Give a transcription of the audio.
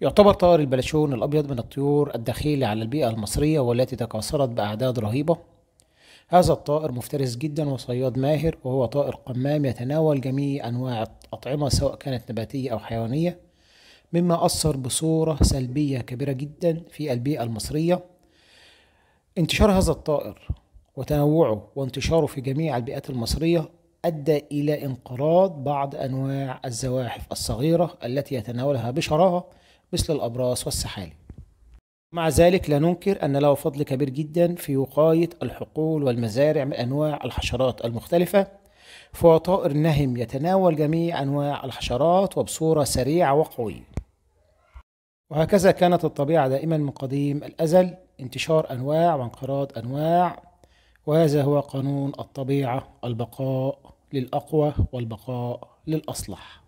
يعتبر طائر البلشون الأبيض من الطيور الدخيلة على البيئة المصرية والتي تكاثرت بأعداد رهيبة. هذا الطائر مفترس جدا وصياد ماهر وهو طائر قمام يتناول جميع أنواع الأطعمة سواء كانت نباتية أو حيوانية مما أثر بصورة سلبية كبيرة جدا في البيئة المصرية. انتشار هذا الطائر وتنوعه وانتشاره في جميع البيئات المصرية أدى إلى انقراض بعض أنواع الزواحف الصغيرة التي يتناولها بشراهة مثل الأبراس والسحالي مع ذلك لا ننكر أن له فضل كبير جدا في وقاية الحقول والمزارع من أنواع الحشرات المختلفة. فهو طائر نهم يتناول جميع أنواع الحشرات وبصورة سريعة وقوية. وهكذا كانت الطبيعة دائما من قديم الأزل انتشار أنواع وانقراض أنواع. وهذا هو قانون الطبيعة البقاء للأقوى والبقاء للأصلح.